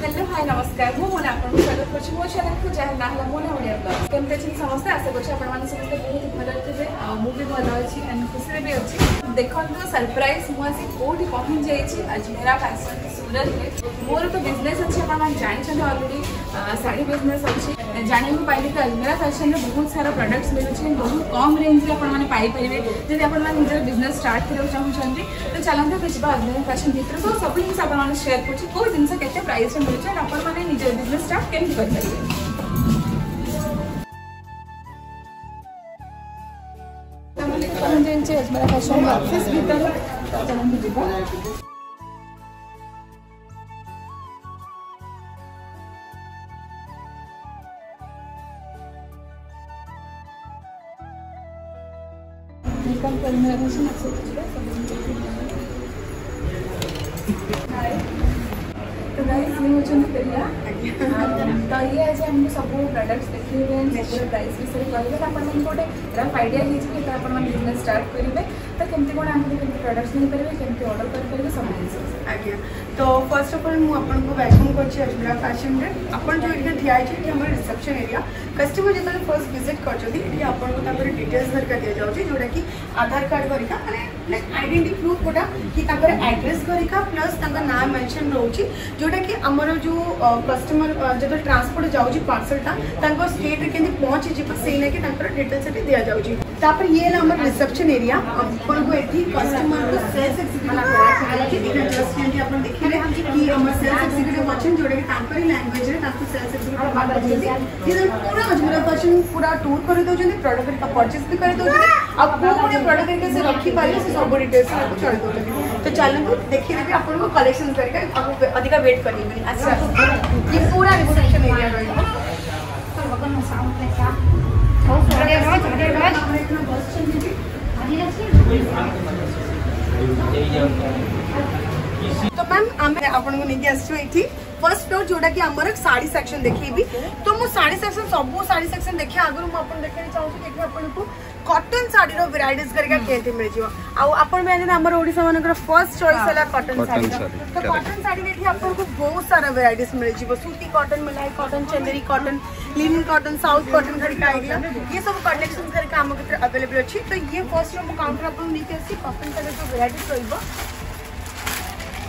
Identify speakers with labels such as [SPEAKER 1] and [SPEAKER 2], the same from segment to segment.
[SPEAKER 1] Hello high ନମସ୍କାର ମୁଁ ମୋନା ଆପଣଙ୍କୁ ସ୍ୱାଗତ କରୁଛି ମୋ ଚ୍ୟାନେଲକୁ ଯାହାର ନାଁ ହେଲା ମୋନା ଓଡ଼ିଆ ବ୍ଲଗ୍ କେମିତି ଅଛନ୍ତି ସମସ୍ତେ ଆଶା କରୁଛି ଆପଣମାନେ ସମସ୍ତେ ବହୁତ ଭଲରେ ଥିବେ ଆଉ ମୁଁ ବି ଭଲ ଅଛି ଆଣ୍ଡ ଖୁସିରେ ବି ଅଛି। ଦେଖନ୍ତୁ ସରପ୍ରାଇଜ ମୁଁ ଆସି କୋଉଠି ପହଞ୍ଚି ଯାଇଛି ଆଜମେରା ଫ୍ୟାସନ ସୁରତରେ ମୋର ତ ବିଜନେସ୍ ଅଛି ଆପଣମାନେ ଜାଣିଛନ୍ତି ଅଲରେଡ଼ି ଶାଢ଼ୀ ବିଜନେସ୍ ଅଛି। ଜାଣିବାକୁ ପାଇଲି କି ଆଜମେରା ଫ୍ୟାସନରେ ବହୁତ ସାରା ପ୍ରଡକ୍ଟସ୍ ମିଳୁଛି ବହୁତ କମ୍ ରେଞ୍ଜରେ ଆପଣମାନେ ପାଇପାରିବେ। ଯଦି ଆପଣମାନେ ନିଜର ବିଜନେସ୍ ଷ୍ଟାର୍ଟ କରିବାକୁ ଚାହୁଁଛନ୍ତି ତ ଚାଲନ୍ତୁ ଆମେ ଯିବା ଆଜମେରା ଫ୍ୟାସନ ଭିତରକୁ। ସବୁ ଜିନିଷ ଆପଣମାନେ ସେୟାର କରୁଛି କେଉଁ ଜିନିଷ କେତେ ପ୍ରାଇସ୍ରେ ମିଳୁଛି ଆଣ୍ଡ ଆପଣମାନେ ନିଜର ବିଜନେସ୍ ଷ୍ଟାର୍ଟ କେମିତି କରିପାରିବେ? ପହଞ୍ଚିଛି ଆଜମେରା ଫ୍ୟାସନ ଅଫିସ୍ ଭିତରେ। ତ କରି କହିବେ ଆପଣ ମାନେ ଗୋଟେ ରଫ୍ ଆଇଡ଼ିଆ ହେଇଯିବ ତ ଆପଣମାନେ ବିଜନେସ୍ ଷ୍ଟାର୍ଟ କରିବେ ତ କେମିତି କ'ଣ ଆମେ କେମିତି ପ୍ରଡକ୍ଟସ୍ ନେଇପାରିବେ କେମିତି ଅର୍ଡ଼ର କରିପାରିବେ ସବୁ ଜିନିଷ
[SPEAKER 2] ଆଜ୍ଞା। ତ ଫାର୍ଷ୍ଟ ଅଫ୍ ଅଲ୍ ମୁଁ ଆପଣଙ୍କୁ ୱେଲକମ୍ କରୁଛି ଅଜମେରା ଫ୍ୟାସନ୍ରେ ଆପଣ ଯେଉଁ ଏରିଆ ଠିଆ ହେଇଛି ଏଠି ଆମର ରିସେପ୍ସନ୍ ଏରିଆ କଷ୍ଟମର ଯେତେବେଳେ ଫାର୍ଷ୍ଟ ଭିଜିଟ୍ କରିଛନ୍ତି ଏଠି ଆପଣଙ୍କୁ ତାଙ୍କର ଡିଟେଲ୍ସ ଧରିକା ଦିଆଯାଉଛି ଯେଉଁଟାକି ଆଧାର କାର୍ଡ଼ ଧରିକା ମାନେ ଆଇଡେଣ୍ଟି ପ୍ରୁଫ୍ ଗୋଟା କି ତାଙ୍କର ଆଡ୍ରେସ୍ ଧରିକା ପ୍ଲସ୍ ତାଙ୍କ ନାଁ ମେନ୍ସନ୍ ରହୁଛି ଯେଉଁଟାକି ଆମର ଯେଉଁ କଷ୍ଟମର ଯେତେବେଳେ ଟ୍ରାନ୍ସପୋର୍ଟ ଯାଉଛି ପାର୍ସଲଟା ତାଙ୍କ ଷ୍ଟେଟ୍ରେ କେମିତି ପହଞ୍ଚିଯିବ ସେ ଲାଗି ତାଙ୍କର ଡିଟେଲ୍ସ ଏଠି ଦିଆଯାଉଛି ତାପରେ ଇଏ ହେଲା ଆମର ରିସେପସନ୍ ଏରିଆ ଆପଣଙ୍କୁ ଏଠି କଷ୍ଟମରକୁ ସେଲ୍ସ ଏକ୍ସିକ୍ୟୁଟିଭ୍ ଯେମିତି ଆପଣ ଦେଖିଲେ କି ଆମର ସେଲ୍ସ ଏକ୍ସିକ୍ୟୁଟିଭ୍ ଅଛନ୍ତି ଯୋଉଟାକି ତାଙ୍କରି ଲାଙ୍ଗୁଏଜରେ ତାଙ୍କୁ ସେଲ୍ସ ଏକ୍ସିକ୍ୟୁଟିଭ୍ କରୁଛନ୍ତି ସେ ପୁରା ଅଜମେରା ପର୍ସନ୍ ପୁରା ଟୁର୍ କରିଦେଉଛନ୍ତି ପ୍ରଡକ୍ଟ ପରଚେସ୍ ବି କରିଦେଉଛନ୍ତି ଆଉ କୋଉ କୋଉ ପ୍ରଡକ୍ଟ ହେରିକା ସେ ରଖିପାରିବେ ସେ ସବୁ ଡିଟେଲ୍ସ ଆମକୁ ଚଳି ଦେଉଛନ୍ତି ତ ଚାଲନ୍ତୁ ଦେଖିଦେବି ଆପଣଙ୍କୁ କଲେକ୍ସନ କରିକା ଆପଣଙ୍କୁ ଅଧିକା ୱେଟ୍ କରିବେନି ଆଚ୍ଛା ଇଏ ପୁରା ରିସେପସନ୍ ଏରିଆ ରହିବ তো ম্যাম আমি আপনার নেকি আসছু এটি ফার্স্ট ফ্লোর যোটা কি আমার শাড়ি সেকশন দেখেবি তো মু শাড়ি সেকশন সবু শাড়ি সেকশন দেখে আগর মু আপনার দেখাই চাহুছি দেখি আপনার কটন শাড়ির ভেরাইটিজ করিকা কেমতি মিলিযোগ আউ আপন মানে আমার ওড়িশা মানকর ফার্স্ট চয়েস হলা কটন শাড়ি তো কটন শাড়ি রে আপন কো বহুত সারা ভেরাইটিজ মিলিযোগ সুতি কটन मलाई কটन चंदेरी कॉटन लिन कॉटन साउथ कॉटन करिका आइला ये सब कलेक्शन करके हम के अवेलेबल अछि तो ये फ़र्स्ट रो काउंटर आपन नीचे अछि कॉटन शाड़ी तो ভেরাইটিজ রইবো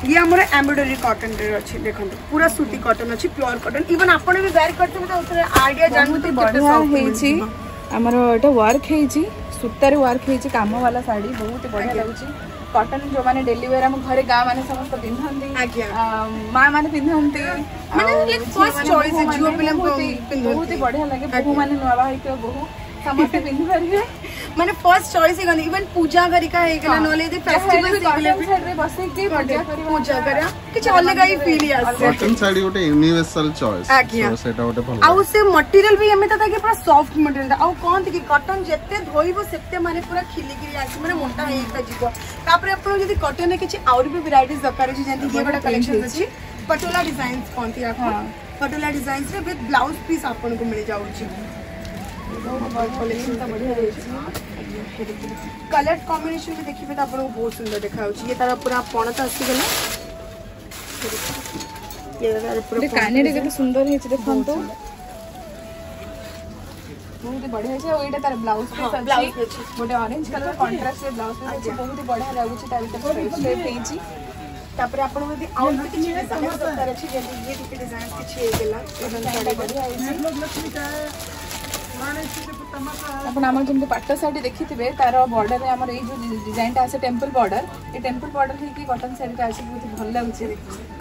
[SPEAKER 2] ये आम एम्ब्रोडरी कटन अच्छे देखो पूरा सूती कटन अच्छी प्योर कटन इवन आपड़ भी वेयर करते आइडिया जानते
[SPEAKER 1] बढ़िया ଆମର ଏଇଟା ୱାର୍କ ହେଇଛି ସୂତାରେ ୱାର୍କ ହେଇଛି କାମ ବାଲା ଶାଢ଼ୀ ବହୁତ ବଢିଆ ଲାଗୁଛି କଟନ ଯୋଉମାନେ ଡେଲି ୱେର ଆମ ଘରେ ଗାଁ ମାନେ ସମସ୍ତେ ପିନ୍ଧନ୍ତି
[SPEAKER 2] ଆଜ୍ଞା।
[SPEAKER 1] ମା ମାନେ ପିନ୍ଧନ୍ତି
[SPEAKER 2] ମାନେ
[SPEAKER 1] ଆଉ
[SPEAKER 2] like first
[SPEAKER 1] ଝିଅମାନେ,
[SPEAKER 2] choice
[SPEAKER 1] ବୋହୂମାନେ
[SPEAKER 2] ଝିଅ ପିଲାଙ୍କୁ
[SPEAKER 1] ବହୁତ-
[SPEAKER 2] ପିନ୍ଧନ୍ତି।
[SPEAKER 1] ବହୁତ ବଢିଆ ଲାଗେ ବୋହୂ ମାନେ ନୂଆ ବାହା ହେଇଥିବା ବୋହୂ
[SPEAKER 2] ಸಮೋಸ ತಿಂದಿದ್ದಾರೆ ମାନେ ଫାର୍ଷ୍ଟ ଚଏସ୍ ହେଇଗଲି ଇଭେନ୍ ପୂଜା କରିକା ହେଇଗଲା ନହେଲେ ଯଦି ଫେଷ୍ଟିଭାଲ
[SPEAKER 1] ହେଇଗଲା ବସିକି ପୂଜା କରିବା
[SPEAKER 2] କିଛି ଅଲଗା ହିଁ ଫିଲ୍ ଆସେ
[SPEAKER 3] କଟନ୍ ଶାଢ଼ୀ ଗୋଟେ ୟୁନିଭର୍ସାଲ ଚଏସ୍
[SPEAKER 2] ଆଜ୍ଞା
[SPEAKER 3] ସେଟା ଗୋଟେ ଭଲ
[SPEAKER 2] ଆଉ ସେ ମଟେରିଆଲ ବି ଏମିତି ଥାଏ କି ପୁରା ସଫ୍ଟ ମଟେରିଆଲ ଆଉ କହନ୍ତି କି କଟନ ଯେତେ ଧୋଇବ ସେତେ ମାନେ ପୁରା ଖିଲିକିରି ଆସିବ ମାନେ ମୋଟା ହେଇକି ଯିବ ତାପରେ ଆପଣ ଯଦି କଟନରେ କିଛି ଆହୁରି ବି ଭେରାଇଟିଜ ଦରକାର ଅଛି ଯେମିତି ଇଏ ଗୋଟେ କଲେକ୍ସନ ଅଛି ପଟୋଲା ଡିଜାଇନ୍ସ କହନ୍ତି ଆପଣ ପଟୋଲା ଡିଜାଇନ୍ସରେ ୱିଥ୍ ବ୍ଲାଉଜ ପିସ୍ ଆପଣଙ୍କୁ ମିଳିଯାଉଛି कलर कम्बिनेसन भी देखिए तो आपको बहुत सुंदर देखा ये तार पूरा पणत आसीगला
[SPEAKER 1] सुंदर हे देखन तो बढ़िया है और एटा तार ब्लाउज पीस
[SPEAKER 2] ब्लाउज
[SPEAKER 1] पीस
[SPEAKER 2] गोटे
[SPEAKER 1] ऑरेंज कलर कंट्रास्ट रे ब्लाउज पीस है बहुत बढ़िया लागु छे तार भीतर शेप
[SPEAKER 2] हे तापर आपण यदि आउट किछ डिज़ाइन तार अछि जे ये डिज़ाइन किछ हे गेला
[SPEAKER 1] एकदम बढ़िया है ଆପଣ ଆମର ଯେମିତି ପାଟ ଶାଢ଼ୀ ଦେଖିଥିବେ ତାର ବର୍ଡରରେ ଆମର ଏଇ ଯେଉଁ ଡିଜାଇନଟା ଆସେ ଟେମ୍ପଲ ବର୍ଡର ଏ ଟେମ୍ପଲ ବର୍ଡର ହେଇକି କଟନ ଶାଢ଼ୀଟା ଆସି ବହୁତ ଭଲ ଲାଗୁଛି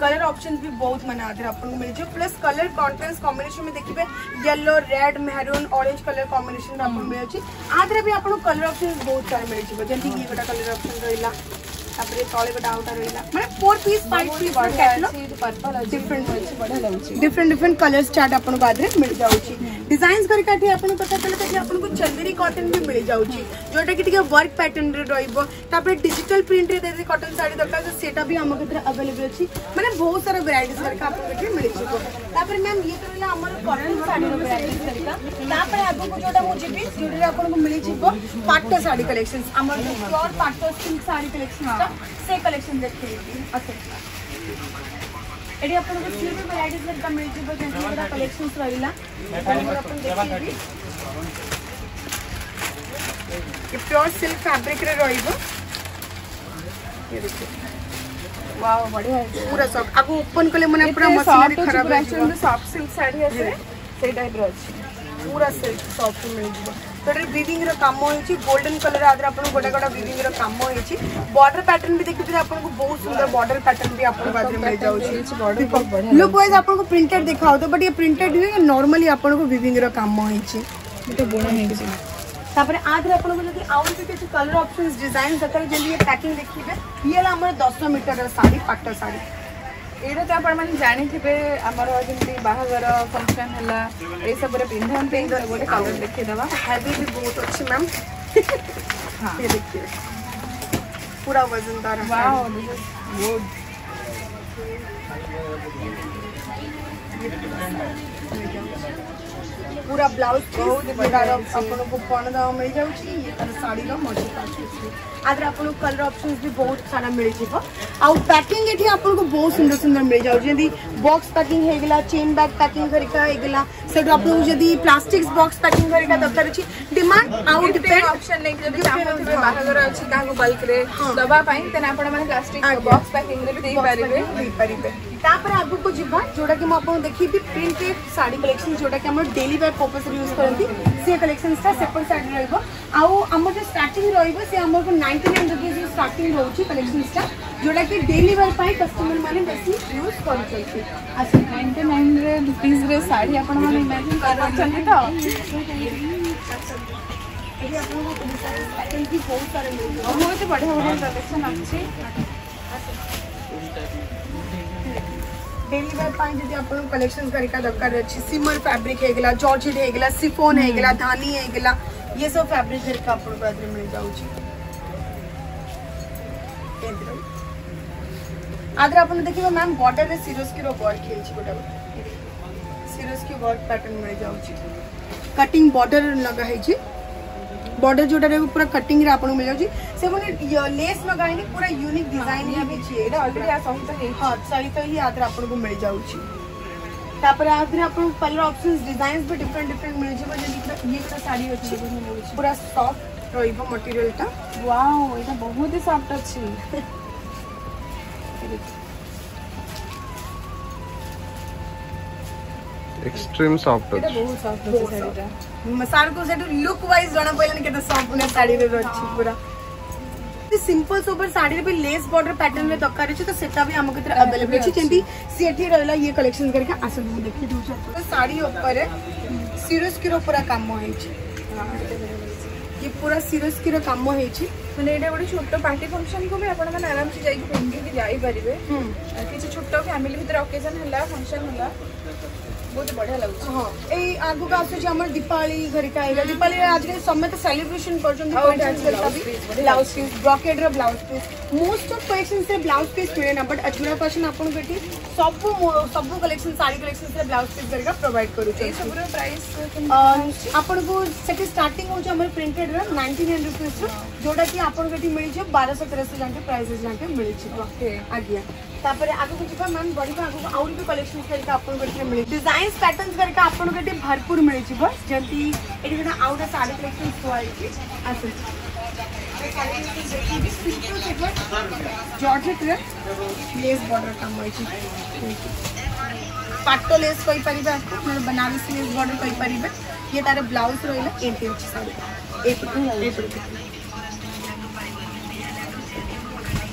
[SPEAKER 2] କଲର ଅପସନ୍ସ ବି ବହୁତ ମାନେ ଆଧାରେ ଆପଣଙ୍କୁ ମିଳିଯିବ ପ୍ଲସ୍ କଲର କଣ୍ଟ୍ରାଷ୍ଟ କମ୍ବିନେସନ୍ ଦେଖିବେ yellow red maroon orange colour combination ଆପଣଙ୍କୁ ମିଳୁଛି। ଆଧାରେ ବି ଆପଣଙ୍କୁ କଲର ଅପସନ୍ସ ବହୁତ ସାରା ମିଳିଯିବ ଯେମିତି କି ଗୋଟେ କଲର ଅପସନ୍ ରହିଲା ତାପରେ ତଳେ ଗୋଟେ ଆଉଟା ରହିଲା ମାନେ four piece five piece different different different colour
[SPEAKER 1] chart
[SPEAKER 2] ଆପଣଙ୍କୁ
[SPEAKER 1] ଆଧାରେ ମିଳିଯାଉଛି। ଅଛି
[SPEAKER 2] Different
[SPEAKER 1] ଅଛି ବଢିଆ ଲାଗୁଛି
[SPEAKER 2] डिफरेंट डिफरेंट कलर्स चार्ट आपन बादरे मिल जाउची डिजाइन्स कर काठी आपन पता चले कि आपन को चंदेरी कॉटन भी मिल जाउची जोटा कि टिके वर्क पैटर्न रे रहइबो तापर डिजिटल प्रिंट रे देते कॉटन साड़ी दरकार तो सेटा भी हम कतरे अवेलेबल अछि माने बहुत सारा वैरायटीज करके आपन कतरे मिल जिवो तापर मैम ये तो रहला हमर कॉटन साड़ी रो वैरायटीज करका ଏଠି ଆପଣଙ୍କୁ ସ୍ଲିଭ୍ ଭେରାଇଟିଜ୍ ହେରିକା ମିଳିଯିବ ଯେମିତି ଗୋଟେ କଲେକ୍ସନ୍ସ ରହିଲା ଆପଣଙ୍କର ଆପଣ ଦେଖିବି ये प्योर सिल्क फैब्रिक रे ରହିବ ये देखिए
[SPEAKER 1] वाओ बढ़िया है
[SPEAKER 2] पूरा सॉफ्ट आगु ओपन कले मने पूरा
[SPEAKER 1] पूरा
[SPEAKER 2] मशीनरी
[SPEAKER 1] सॉफ्ट
[SPEAKER 2] खराब
[SPEAKER 1] पूरा
[SPEAKER 2] हो
[SPEAKER 1] एक्चुअली सॉफ्ट सिल्क साड़ी आसे सेई टाइप रो अछि
[SPEAKER 2] पूरा सिल्क सॉफ्ट मिल ଯିବ टोटल ब्रिदिंग राम हो गोल्डन कलर आदर आप गोटा गोटा ब्रिदिंग राम हो बर्डर पैटर्न भी देखते आपको बहुत सुंदर
[SPEAKER 1] बर्डर
[SPEAKER 2] पैटर्न भी आपको मिल जाए लुक वाइज आपको प्रिंटेड तो बट ये प्रिंटेड भी नर्माली
[SPEAKER 1] आपको ब्रिदिंग राम हो
[SPEAKER 2] ତାପରେ ଆଠରେ ଆପଣଙ୍କୁ ଯଦି ଆହୁରି ବି କିଛି କଲର ଅପସନ୍ସ ଡିଜାଇନ୍ ଦରକାର ये ପ୍ୟାକିଂ ଦେଖିବେ ଇଏ ହେଲା ଆମର
[SPEAKER 1] ଏଇଟା ତ ଆପଣମାନେ ଜାଣିଥିବେ ଆମର ଯେମିତି ବାହାଘର ଫଙ୍କସନ୍ ହେଲା ଏସବୁରେ ପିନ୍ଧନ୍ତି ଗୋଟେ କଲର୍
[SPEAKER 2] ଦେଖିଦେବା ହେଭି
[SPEAKER 1] ବି
[SPEAKER 2] ବହୁତ ଅଛି ମ୍ୟାମ୍ ହଁ। ଦେଖିବେ।
[SPEAKER 1] ପୁରା ଓଜନ ତାର ଗୁଡ୍
[SPEAKER 2] पूरा ब्लाउज पीस
[SPEAKER 1] आपन
[SPEAKER 2] को कौन दाम मिल जाउछि ये तर साड़ी रो मॉडल पाछ आदर आपन कलर ऑप्शंस भी बहुत सारा मिल जिवो आ पैकिंग एठी आपन को बहुत सुंदर सुंदर मिल जाउ जदी बॉक्स पैकिंग हेगला चेन बैग पैकिंग करिका हेगला सेट आपन जदी प्लास्टिक्स बॉक्स पैकिंग करिका दरकार
[SPEAKER 1] अछि डिमांड आउट डिपेंड ऑप्शन नै जदी चाहबो बाहर अछि काको बल्क रे
[SPEAKER 2] हाँ।
[SPEAKER 1] दबा पाई प्लास्टिक बॉक्स
[SPEAKER 2] पैकिंग ତାପରେ ଆଗକୁ ଯିବା ଯୋଉଟାକି ମୁଁ ଆପଣଙ୍କୁ ଦେଖେଇବି ପ୍ରିଣ୍ଟେଡ୍ ଶାଢ଼ୀ କଲେକ୍ସନ ଯୋଉଟାକି ଆମର ଡେଲି ୱେୟାର ପର୍ପସରେ ୟୁଜ୍ କରନ୍ତି ସେ କଲେକ୍ସନଟା ସେପଟ ସାଇଡ୍ ରହିବ। ଆଉ ଆମର ଯୋଉ ଷ୍ଟାର୍ଟିଂ ରହିବ ସେ ଆମକୁ ନାଇଣ୍ଟି ନାଇନ୍ ରୁପିଜ୍ ଷ୍ଟାର୍ଟିଂ ରହୁଛି କଲେକ୍ସନଟା ଯୋଉଟାକି ଡେଲି ୱେୟାର ପାଇଁ କଷ୍ଟମର ମାନେ ବେଶୀ ୟୁଜ୍ କରୁଛନ୍ତି। ଆଚ୍ଛା
[SPEAKER 1] ନାଇଣ୍ଟି ନାଇନରେ ରୁପିଜରେ ଶାଢ଼ୀ ଆପଣମାନେ ଇମାଜିନ୍ କରିପାରୁଛନ୍ତି ତ?
[SPEAKER 2] ଏଠି ଆପଣଙ୍କୁ ପ୍ୟାକିଂ ବି ବହୁତ
[SPEAKER 1] ಡೈಲಿ ವೇರ್
[SPEAKER 2] ಪಾಯಿಂಟ್ ಇದೆ ಅಪ್ಪನ ಕಲೆಕ್ಷನ್ ಕರಿಕಾ ದಕ್ಕಾರ ರಚಿ ಸಿಮ್ಮರ್ ಫ್ಯಾಬ್ರಿಕ್ ಹೇಗಲ ಜಾರ್ಜೆಟ್ ಹೇಗಲ ಸಿಫೋನ್ ಹೇಗಲ ಧಾನಿ ಹೇಗಲ ये सब फैब्रिक हेरिका आप मिल जाउची आदर आपण देखिबो मैम बॉर्डर रे सिरोस रो वर्क हेची गोटा सिरोस वर्क पैटर्न मिल जाउची कटिंग बॉर्डर लगा बॉर्डर जोटा रहे पूरा कटिंग रे आपको मिल जाउची से माने लेस मगाइनी पूरा यूनिक डिज़ाइन ही भी छी
[SPEAKER 1] एटा ऑलरेडी आ सहित हे
[SPEAKER 2] हाँ सहित ही आदर आपको मिल जाउची तापर आदर आपको कलर ऑप्शंस डिजाइंस भी डिफरेंट डिफरेंट मिल जेबो जे ये पूरा साड़ी अछि पूरा सॉफ्ट रोइबो मटेरियल टा
[SPEAKER 1] वाओ एटा बहुत
[SPEAKER 3] ही सॉफ्ट
[SPEAKER 1] अछि
[SPEAKER 3] এক্সট্রিম
[SPEAKER 1] সফট এটা বহুত সফট
[SPEAKER 2] আছে শাড়িটা সারকো সেটু লুক ওয়াইজ জনা পইলানি কেতে সফট পুনে শাড়ি রে রছি পুরা সিম্পল সোবর শাড়ি রে লেস বর্ডর প্যাটার্ন রে দরকার আছে তো সেটা বি আমকে তরে अवेलेबल আছে যেমতি সেটি রইলা ইয়ে কালেকশন করকে আসল মু দেখি দউ শাড়ি উপরে সিরিয়াস কিরো পুরা কাম হইছে ये पूरा सीरियस की काम होइछि
[SPEAKER 1] माने एटा गोटे छोटो पार्टी फ़ंक्शन को भी आपण मन आराम से जाई पिंदी के जाई परिबे किछ छोटो फैमिली भीतर ओकेजन हला फ़ंक्शन हला ବହୁତ ବଢିଆ ଲାଗୁଛି
[SPEAKER 2] ହଁ ଏଇ ଆଗକୁ ଆସୁଛି ଆମର ଦୀପାବଳି ଘରିକା ଆଇଲା ଦୀପାବଳି ଆଜିକାଲି ସମସ୍ତେ ସେଲିବ୍ରେସନ କରୁଛନ୍ତି
[SPEAKER 1] ଆଉ ଏଇଟା
[SPEAKER 2] functions ଘରିକା ବି
[SPEAKER 1] blouse piece,
[SPEAKER 2] ବ୍ଲାଉଜ ପିସ୍ ବ୍ରକେଡର ବ୍ଲାଉଜ ପିସ୍ ମୋଷ୍ଟ ଅଫ୍ କଲେକ୍ସନ୍ସରେ ବ୍ଲାଉଜ ପିସ୍ ମିଳେ ନା ବଟ୍ ଅଜୁରା ଫ୍ୟାସନ୍ ଆପଣଙ୍କୁ ଏଠି ସବୁ ମୋ- ସବୁ କଲେକ୍ସନ ଶାଢ଼ୀ କଲେକ୍ସନ୍ସରେ ବ୍ଲାଉଜ ପିସ୍ ଘରିକା ପ୍ରୋଭାଇଡ
[SPEAKER 1] ଏଇ
[SPEAKER 2] କରୁଛନ୍ତି
[SPEAKER 1] ସବୁର ପ୍ରାଇସ୍
[SPEAKER 2] ଅ, ଆପଣଙ୍କୁ ସେଠି ଷ୍ଟାର୍ଟିଂ ହେଉଛି ଆମର ପ୍ରିଣ୍ଟେଡର ନାଇଣ୍ଟି ନାଇନ୍ ରୁପିଜ୍ରୁ ଯୋଉଟାକି ଆପଣଙ୍କୁ ଏଠି ମିଳିଯିବ ବାରଶହ ତେରଶହ ଯାକେ ପ୍ରାଇସେସ୍ ଯାକେ ମିଳିଯିବ।
[SPEAKER 1] Okay.
[SPEAKER 2] ଆଜ୍ଞା। ତାପରେ ଆଗକୁ ଯିବା ମ୍ୟାମ୍ ବଢ଼ିବା ଆଗକୁ ଆହୁରି ବି କଲେକ୍ସନ କରିକା ଆପଣଙ୍କୁ ଏଠି ମିଳେ ଡିଜାଇନ୍ସ ପ୍ୟାଟର୍ନ କରିକା ଆପଣଙ୍କୁ ଏଠି ଭରପୁର ମିଳିଯିବ ଯେମିତି ଏଠି ଗୋଟେ ଆଉ ଗୋଟେ ଶାଢ଼ୀ କଲେକ୍ସନ ଥୁଆ ହେଇଛି ଆସନ୍ତୁ ଜର୍ଜେଟରେ ଲେସ୍ ବର୍ଡର କାମ ହେଇଛି ପାଟ ଲେସ୍ କହିପାରିବେ ଆକୁ ନହେଲେ ବନାରସି ଲେସ୍ ବର୍ଡର କହିପାରିବେ ଇଏ ତାର ବ୍ଲାଉଜ ରହିଲା ଏମିତି ଅଛି ଶାଢ଼ୀ ଏଇପଟେ ଏଇପଟେ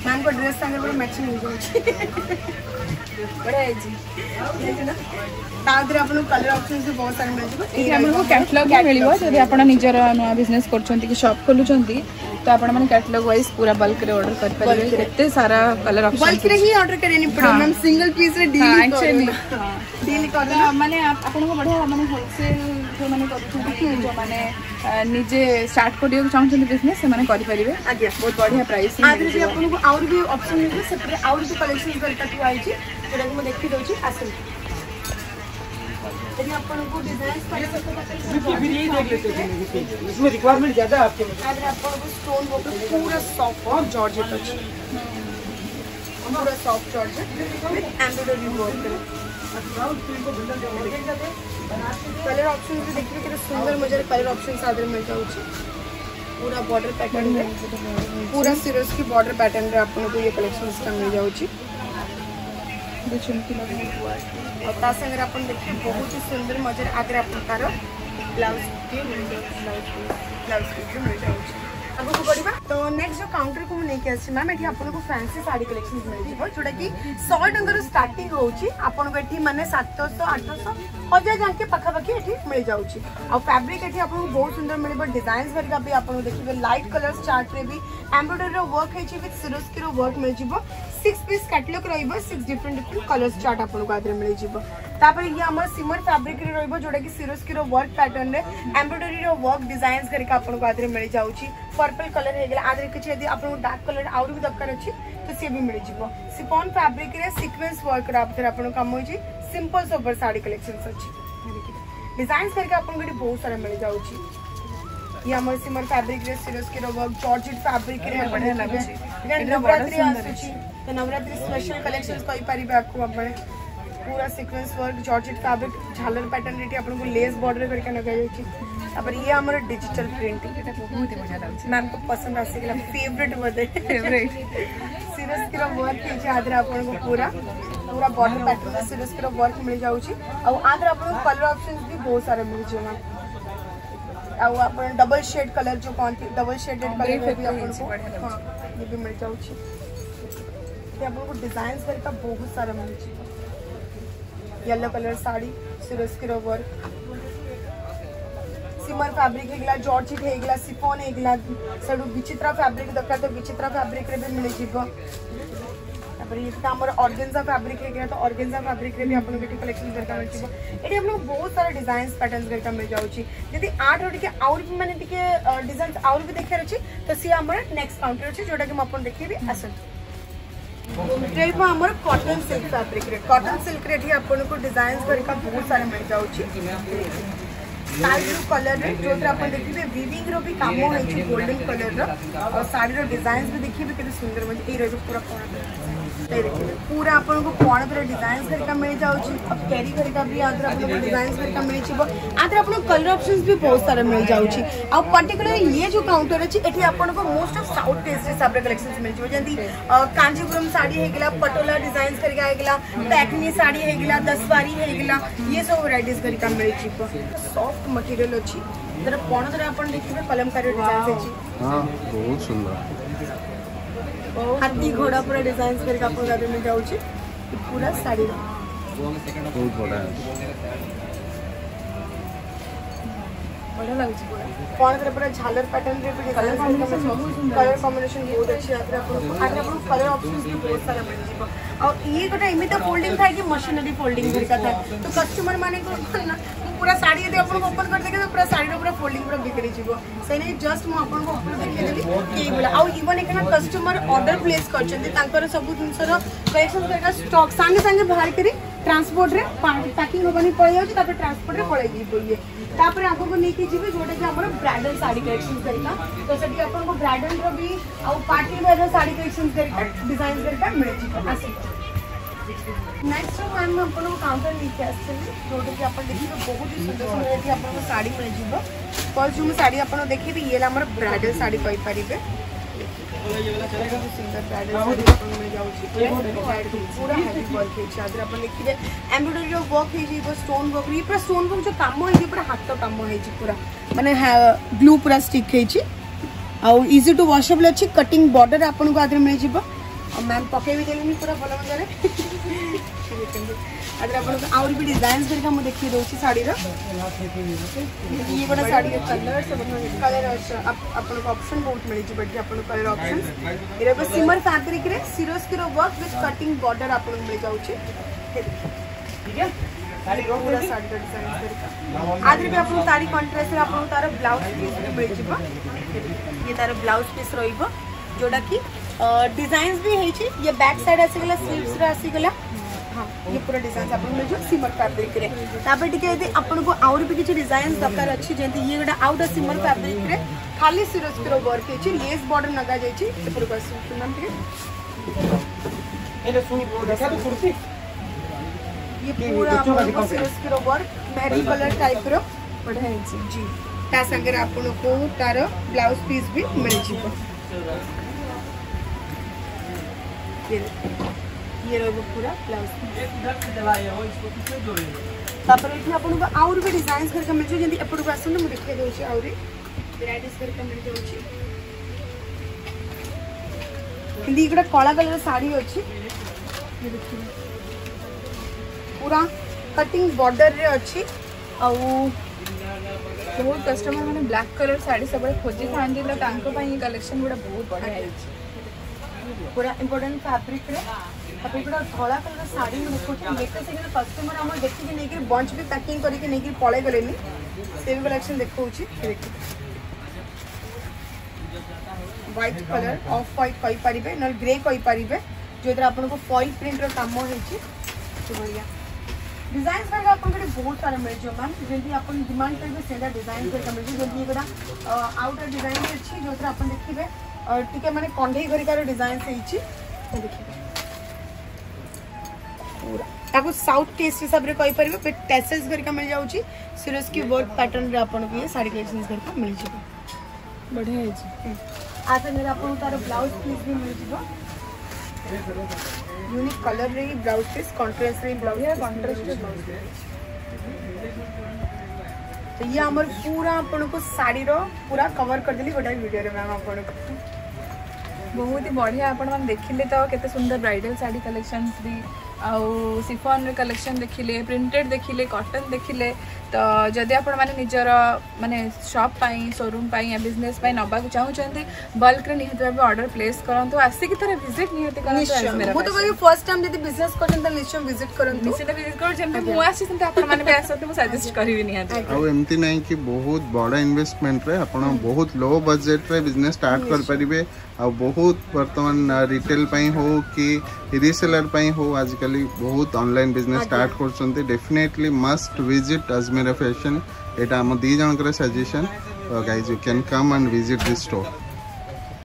[SPEAKER 2] ମ୍ୟାମ୍ଙ୍କ ଡ୍ରେସ୍ ସାଙ୍ଗରେ ପୁରା ମ୍ୟାଚିଂ ହେଇଯାଉଛି
[SPEAKER 1] ବଢିଆ ହେଇଛି
[SPEAKER 2] ତା ଦେହରେ ଆପଣଙ୍କୁ କଲର ଅପସନ୍ସ ବି ବହୁତ ସାରା ମିଳିଯିବ
[SPEAKER 1] ଏଠି ଆପଣଙ୍କୁ କ୍ୟାଟଲଗ୍ ମିଳିବ ଯଦି ଆପଣ ନିଜର ନୂଆ ବିଜନେସ୍ କରୁଛନ୍ତି କି ସପ୍ ଖୋଲୁଛନ୍ତି ତ ଆପଣମାନେ କ୍ୟାଟଲଗ୍ ୱାଇଜ୍ ପୁରା ବଲ୍କରେ ଅର୍ଡର କରିପାରିବେ କେତେ ସାରା କଲର ଅପସନ୍
[SPEAKER 2] ବଲ୍କରେ ହିଁ ଅର୍ଡର କରିନି ପଡ଼ିବ ମ୍ୟାମ୍ ସିଙ୍ଗଲ ପିସ୍ରେ ଡିଲ୍
[SPEAKER 1] actually,
[SPEAKER 2] ଡିଲ୍ କରିଦେଲା
[SPEAKER 1] ମାନେ ଆପ- ଆପଣଙ୍କୁ ବଢିଆ ମାନେ ହୋଲସେଲ ଯୋଉମାନେ କରୁଛନ୍ତି କି ଯୋଉମାନେ ଆ, ନିଜେ ଷ୍ଟାର୍ଟ କରିବାକୁ ଚାହୁଁଛନ୍ତି ବିଜନେସ୍ ସେମାନେ କରିପାରିବେ
[SPEAKER 2] ଆଜ୍ଞା
[SPEAKER 1] ବହୁତ ବଢିଆ ପ୍ରାଇସ୍
[SPEAKER 2] ଆଦିରେ ବି ଆପଣଙ୍କୁ ଆହୁରି ବି ଅପସନ୍ ମିଳିବ ସେପଟେ ଆହୁରି ବି କଲେକ୍ସନ କରିକା ଥୁଆ ହେଇଛି ଯୋଉଟାକି ମୁଁ ଦେଖିଦେଉଛି ଆସନ୍ତୁ ଏଠି ଆପଣଙ୍କୁ ଡିଜାଇନ୍ସ
[SPEAKER 4] इसमें रिक्वायरमेंट ज्यादा है आपके
[SPEAKER 2] ଆଦିରେ ଆପଣଙ୍କୁ ଷ୍ଟୋନ୍ ଉପରେ ପୁରା ସଫ୍ଟ ଜର୍ଜେଟ୍ ଅଛି पूरा soft georgette with embroidery work colour option जो देखिए कितने सुंदर मजर कलर ऑप्शन आदर मिल जाऊँगी पूरा बॉर्डर पैटर्न रे पूरा सिरोज की बॉर्डर पैटर्न रे आपन को ये कलेक्शन इसका मिल जाऊँगी और संगे आप देखिए, बहुत ही सुंदर मजार आगे आप ब्लाउज ब्लाउज मिल जाऊँगी ଆଗକୁ ବଢିବା। ତ ନେକ୍ସଟ ଯୋଉ କାଉଣ୍ଟରକୁ ମୁଁ ନେଇକି ଆସିଛି ମ୍ୟାମ୍ ଏଠି ଆପଣଙ୍କୁ ଫ୍ୟାନ୍ସି ଶାଢ଼ୀ କଲେକ୍ସନ ମିଳିଯିବ ଯୋଉଟା କି ଶହେ ଟଙ୍କାରୁ ଷ୍ଟାର୍ଟିଂ ହଉଛି ଆପଣଙ୍କୁ ଏଠି ମାନେ ସାତଶହ ଆଠଶହ ହଜାର ଯାକେ ପାଖାପାଖି ଏଠି ମିଳିଯାଉଛି। ଆଉ ଫ୍ୟାବ୍ରିକ ଏଠି ଆପଣଙ୍କୁ ବହୁତ ସୁନ୍ଦର ମିଳିବ। ଡିଜାଇନ୍ସ ହେରିକା ବି ଆପଣଙ୍କୁ ଦେଖିବେ। ଲାଇଟ୍ କଲର ଚାର୍ଟରେ ବି ଏମ୍ବ୍ରଏଡରୀର ୱାର୍କ ହେଇଛି ୱିଥ୍ ସିରୋସ୍କିର ୱାର୍କ ମିଳିଯିବ। सिक्स पीस कैटलग रही है six different different colour chart आपको आदि मिल जाए ये आम सीमर फैब्रिक रही है जोटा कि सिरोस्कीर वर्क पैटर्न में एम्ब्रोडरी वर्क डिज़ाइन करके आपको आदि मिल जाऊँच पर्पल कलर हो गया आदि किसी यदि आपको डार्क कलर आउट भी दरकार अच्छी तो सी भी मिल जाए सिपन फैब्रिक सिक्वेन्स वर्क आपको कम हो सीम्पल सोबर शाढ़ी कलेक्शन अच्छी डिज़ाइन करके आपको बहुत सारा मिल जाऊँच ये आम सिमर फैब्रिक सिरोस्कीर वर्क जर्जेट फैब्रिक नवरात्रि आसूची तो नवरात्रि स्पेशल कलेक्शन कई आपको अपने पूरा सिक्वेंस वर्क जर्जेट फैब्रिक झालर पैटर्न ये आपको लेस बॉर्डर करके लगे तापर ये आम डिजिटल
[SPEAKER 1] प्रिंट बहुत ही मज़ा लगे
[SPEAKER 2] मैम को पसंद आसगला फेवरेट बोधे फेवरेट वर्क होदर आपको पूरा। पूरा बॉर्डर पैटर्न सिरस्कीर वर्क मिल जाऊर आप कलर ऑप्शन भी बहुत सारे मिल जाए मैम। आउ डबल शेड कलर जो कहते डबल शेडेड कलर भी आपको हाँ
[SPEAKER 1] ये
[SPEAKER 2] भी
[SPEAKER 1] मिल जाऊँगी। ଲାଗୁଛି।
[SPEAKER 2] ହଁ ଇଏ ବି ମିଳିଯାଉଛି ଏଠି ଆପଣଙ୍କୁ ଡିଜାଇନ୍ସ ହେରିକା ବହୁତ ସାରା ମିଳୁଛି yellow colour sari सिरोस्किर work shimmer fabric हेगला georgette हेगला chiffon हेगला सेडु विचित्रा फैब्रिक दरकार तो विचित्रा फैब्रिक रे भी मिल जिवो तापर ये हमर ऑर्गेन्जा फैब्रिक हेगला तो ऑर्गेन्जा फैब्रिक रे भी आपन के कलेक्शन दरकार मिल जिवो एटी आपन बहुत सारा डिजाइन्स पैटर्न्स दरकार मिल जाउची यदि आठ और के और भी माने टिके डिजाइन्स और भी देखार अछि तो सी हमर नेक्स्ट काउंटर अछि जोटा कि हम आपन देखिबी आसन ଏଇଟା ଆମର କଟନ ସିଲ୍କ ଫ୍ୟାବ୍ରିକରେ କଟନ ସିଲ୍କରେ ଏଠି ଆପଣଙ୍କୁ ଡିଜାଇନ୍ସ କରିକା ବହୁତ ସାରା ମିଳିଯାଉଛି ସ୍କାଇ ବ୍ଲୁ କଲରରେ ଯୋଉଥିରେ ଆପଣ ଦେଖିବେ ଭିଭିଙ୍ଗର ବି କାମ ହେଇଛି ଗୋଲ୍ଡେନ କଲରର ଆଉ ଶାଢ଼ୀର ଡିଜାଇନ୍ସ ବି ଦେଖିବେ କେତେ ସୁନ୍ଦର ମାନେ ଏଇ ରହିବ ପୁରା କଣ पूरा आपण को पर मिल कैरी भी मिल कलर भी बहुत सारे मिल पर्टिकुलर ये जो काउंटर अच्छी मोस्ट ऑफ़ साउथ टेस्ट हिसाब से कलेक्शन मिल जाए कांजीपुरम साड़ी पटोला डिज़ाइन करका पैकनी साड़ी दसवारी ये सब भेर करका मिल सॉफ्ट मटेरियल अच्छी। जरा कोण जरा कलमकारी डिज़ाइन
[SPEAKER 3] हाँ, बहुत सुंदर।
[SPEAKER 2] ହାତୀ ଘୋଡ଼ା ପୁରା ଡିଜାଇନ୍ସ କରିକି ଆପଣଙ୍କ ଗାଡ଼ି ମୁଁ ଯାଉଛି। ପୁରା ଶାଢ଼ୀର।
[SPEAKER 3] ବହୁତ ବଢ଼ିଆ
[SPEAKER 1] ବଢ଼ିଆ ଲାଗୁଛି ପୁରା।
[SPEAKER 2] କଣରେ ପୁରା ଝାଲର ପ୍ୟାଟର୍ନରେ ବି କଲର୍ କମ୍ବିନେସନ୍ ବହୁତ ଅଛି। ଆପରେ ଆପଣଙ୍କୁ ଆରେ ଆପଣଙ୍କୁ କଲର୍ ଅପସନ୍ସ ବି ବହୁତ ସାରା ମିଳିଯିବ। ଆଉ ଇଏ ଗୋଟେ ଏମିତି ଫୋଲ୍ଡିଂ ଥାଏ କି ମସିନାରୀ ଫୋଲ୍ଡିଂ ହେରିକା ଥାଏ। ତ କଷ୍ଟମର ମାନଙ୍କୁ पूरा साड़ी यदि आपको ओपन कर तो पूरा साड़ी पूरा फोल्डिंग पूरा बिगड़ी जीव से नहीं जस्ट मुझे ओपन करके देवी, यही कस्टमर अर्डर प्लेस कर सब जिनसर कलेक्शन सांगे सांगे बाहर कर ट्रांसपोर्ट्रे पैकिंग हवानी पलि जाऊँगी ट्रांसपोर्ट्रे आगे नहीं जी जोटा कि आम ब्राइडल शाड़ी कलेक्शन करका तो से आपको ब्राइडल भी आउ पार्टी वेयर शाढ़ी कलेक्शन करका डिज़ाइन करका मिल आस କରିକା ଡିଜାଇନ କରିକା ମିଳିଯିବ ଆସିବ ନେକ୍ସଟ ମ୍ୟାମ୍ ମୁଁ ଆପଣଙ୍କୁ କାଉଣ୍ଟର ନେଇକି ଆସିଥିଲି ଯୋଉଟାକି ଆପଣ ଦେଖିବେ ବହୁତ ହି ସୁନ୍ଦର ସୁନ୍ଦର ଏଠି ଆପଣଙ୍କୁ ଶାଢ଼ୀ ମିଳିଯିବ ଫର୍ଷ୍ଟ ମୁଁ ଶାଢ଼ୀ ଆପଣ ଦେଖିବେ ଇଏ ହେଲା ଆମର ବ୍ରାଇଡାଲ ଶାଢ଼ୀ କହିପାରିବେ ସୁନ୍ଦର ବ୍ରାଇଡାଲ ଶାଢ଼ୀ ଆପଣଙ୍କୁ ମିଳିଯାଉଛି ପୁରା ହେଭି ୱାର୍କ ହେଇଛି ଆଧିରେ ଆପଣ ଦେଖିବେ ଏମ୍ବ୍ରଏଡରୀର ୱାର୍କ ହେଇଯିବ ଷ୍ଟୋନ୍ ୱାର୍କ ଇଏ ପୁରା ଷ୍ଟୋନ୍ ୱାର୍କ ଯୋଉ କାମ ହେଇଛି ପୁରା ହାତ କାମ ହେଇଛି ପୁରା ମାନେ ଗ୍ଲୁ ପୁରା ଷ୍ଟିକ୍ ହେଇଛି ଆଉ ଇଜି ଟୁ ୱାଶେବଲ୍ ଅଛି କଟିଂ ବର୍ଡର ଆପଣଙ୍କୁ ଆଧିରେ ମିଳିଯିବ ଆଉ ମ୍ୟାମ୍ ପକେଇ ବି ଦେଲେନି ପୁରା ଭଲ ମଜାରେ ଆଧିରେ ଆପଣଙ୍କୁ ଆହୁରି ବି ଡିଜାଇନ୍ସ ଧରିକା ମୁଁ ଦେଖେଇ ଦେଉଛି ଶାଢ଼ୀର ଇଏ ଗୋଟେ ଶାଢ଼ୀର କଲର୍ କଲର୍ ଆପଣଙ୍କୁ ଅପସନ୍ ବହୁତ ମିଳିଯିବ ଏଠି ଆପଣଙ୍କୁ କଲର୍ ଅପସନ୍ ଏଇଟା ଏବେ ସିମର ଫ୍ୟାବ୍ରିକ୍ରେ ସିରୋସ୍କିର ୱାର୍କ ୱିଥ୍ କଟିଂ ବର୍ଡର ଆପଣଙ୍କୁ ମିଳିଯାଉଛି ପୁରା ଶାଢ଼ୀର ଡିଜାଇନ୍ ଧରିକା ଆଧିରେ ବି ଆପଣଙ୍କୁ ତାରି କଣ୍ଟ୍ରାଷ୍ଟରେ ଆପଣଙ୍କୁ ତାର ବ୍ଲାଉଜ୍ ପିସ୍ ବି ମିଳିଯିବ ଇଏ ତାର ବ୍ଲାଉଜ୍ ପିସ୍ ରହିବ ଯୋଉଟା କି डिज़ाइन भी है ये बैक साइड आसीगला स्लीव्स आसीगला हाँ ये पूरा डिज़ाइन आप सिमर फैब्रिक रे। तापर टिके यदि आपन को आउर भी किछ डिज़ाइन दरकार अछि जेंति ये गोटा आउट सिमर फैब्रिक रे खाली सिरोस्की रो वर्क अछि लेस बॉर्डर लगा जाय छी ऊपर को सुन मैम
[SPEAKER 4] टिके सुनी बोर्ड देखा तो कुर्सी।
[SPEAKER 2] ये पूरा
[SPEAKER 4] आपन
[SPEAKER 2] सिरोस्की रो वर्क मैरी कलर टाइप रो।
[SPEAKER 1] बढ़िया है
[SPEAKER 2] जी। ता संगे आपन को तार ब्लाउज पीस भी मिल जी ଦେଖ। ଇଏ ରହିବ ପୁରା ବ୍ଲାଉଜ ତାପରେ ଏଠି ଆପଣଙ୍କୁ ଆହୁରି ବି ଡିଜାଇନ୍ସ କରିକା ମିଳିଯିବ ଯେମିତି ଏପଟକୁ ଆସନ୍ତୁ ମୁଁ ଦେଖାଇ ଦେଉଛି ଆହୁରି ଭେରାଇଟିସ୍ କରିକା ମିଳିଯାଉଛି କିନ୍ତୁ ଏଗୁଡ଼ା କଳା କଲର ଶାଢ଼ୀ ଅଛି ଇଏ ଦେଖିବେ ପୁରା କଟିଂ ବର୍ଡରରେ ଅଛି ଆଉ
[SPEAKER 1] ବହୁତ କଷ୍ଟମର ମାନେ ବ୍ଲାକ୍ କଲର ଶାଢ଼ୀ ସବୁବେଳେ ଖୋଜିଥାନ୍ତି ତ ତାଙ୍କ ପାଇଁ ଏ କଲେକ୍ସନ ଗୁଡ଼ା ବହୁତ ବଢ଼ିଆ ହେଇଛି
[SPEAKER 2] ପୁରା ଇମ୍ପୋର୍ଟାଣ୍ଟ ଫ୍ୟାବ୍ରିକ୍ରେ ତାପରେ ପୁରା ଧଳା କଲର ଶାଢ଼ୀ ମୁଁ ଦେଖୁଛି ଦେଖେ ସେ କିନ୍ତୁ କଷ୍ଟମର ଆମର ଦେଖିକି ନେଇକି ବଞ୍ଚ ବି ପ୍ୟାକିଂ କରିକି ନେଇକି ପଳେଇ ଗଲେନି ସେ ବି କଲେକ୍ସନ ଦେଖଉଛି ଦେଖି ହ୍ୱାଇଟ୍ କଲର ଅଫ୍ ହ୍ୱାଇଟ୍ କହିପାରିବେ ନହେଲେ ଗ୍ରେ କହିପାରିବେ ଯେଉଁଥିରେ ଆପଣଙ୍କୁ ଫଏଲ୍ ପ୍ରିଣ୍ଟର କାମ ହେଇଛି ବଢ଼ିଆ डिजाइन करके आपको ये बहुत सारा मिल जाओ मैम जल्दी अपन डिमांड करके सेदा डिजाइन करके मिल जाओ जल्दी एगोटा आउटर डिजाइन अच्छी जो अपन देखिए टिके माने कंढई घरिकार डिजाइन से इची तो देखिए पूरा ताको साउथ टेस्ट हिसाब रे कहि परिबे पे टेसेल्स करके मिल जाउची सिरोस की वर्क पैटर्न रे अपन को ये साड़ी कलेक्शंस करके मिल जाए
[SPEAKER 1] ବଢ଼ିଆ ହେଇଛି
[SPEAKER 2] आ संगे आपको तार ब्लाउज पीस भी मिल जाए यूनिक कलर रे ब्लाउज पीस कॉन्ट्रास्ट रे ब्लाउज
[SPEAKER 1] ବଢ଼ିଆ
[SPEAKER 2] कॉन्ट्रास्ट
[SPEAKER 1] କଣ୍ଟ୍ରାଷ୍ଟ
[SPEAKER 2] तो ये आमर पूरा आपको शाढ़ी पूरा कवर करदेली गोटे वीडियो रे मैम आपको
[SPEAKER 1] ବହୁତ ହି ବଢ଼ିଆ ଆପଣମାନେ ଦେଖିଲେ ତ କେତେ ସୁନ୍ଦର ବ୍ରାଇଡାଲ ଶାଢ଼ୀ କଲେକ୍ସନ୍ସ ବି ଆଉ ସିଫନ୍ର କଲେକ୍ସନ୍ ଦେଖିଲେ ପ୍ରିଣ୍ଟେଡ଼୍ ଦେଖିଲେ କଟନ୍ ଦେଖିଲେ ତ ଯଦି ଆପଣମାନେ ନିଜର ମାନେ ସପ୍ ପାଇଁ ସୋରୁମ୍ ପାଇଁ ବିଜନେସ୍ ପାଇଁ ନେବାକୁ ଚାହୁଁଛନ୍ତି ବଲ୍କରେ ନିହାତି ଭାବେ ଅର୍ଡ଼ର ପ୍ଲେସ୍ କରନ୍ତୁ ଆସିକି ଥରେ ଭିଜିଟ୍ ନିହାତି କରନ୍ତୁ
[SPEAKER 2] ମୁଁ ତ କହିବି ଫର୍ଷ୍ଟ ଟାଇମ୍ ଯଦି ବିଜନେସ୍ କରୁଛନ୍ତି ତାହେଲେ ନିଶ୍ଚୟ ଭିଜିଟ୍ କରନ୍ତୁ।
[SPEAKER 1] ନିଶ୍ଚିତ ଭିଜିଟ୍ କରନ୍ତୁ ଯେମିତି ମୁଁ ଆସିଛି ସେମିତି ଆପଣମାନେ ବି ଆସନ୍ତୁ ମୁଁ ସଜେଷ୍ଟ କରିବି ନିହାତି।
[SPEAKER 3] ଆଉ ଏମିତି ନାହିଁ କି ବହୁତ ବଡ଼ ଇନଭେଷ୍ଟମେଣ୍ଟରେ ଆପଣ ବହୁତ ଲୋ ବଜେଟ୍ରେ ବିଜନେସ୍ ଷ୍ଟାର୍ଟ କରିପାରିବେ। ଆଉ ବହୁତ ବର୍ତ୍ତମାନ ରିଟେଲ୍ ପାଇଁ ହଉ କି ରିସେଲର ପାଇଁ ହଉ ଆଜିକାଲି ବହୁତ ଅନଲାଇନ୍ ବିଜନେସ୍ ଷ୍ଟାର୍ଟ କରୁଛନ୍ତି। Definitely must visit Ajmera fashion ଏଇଟା ଆମ ଦୁଇ ଜଣଙ୍କର suggestion guys you can come and visit this store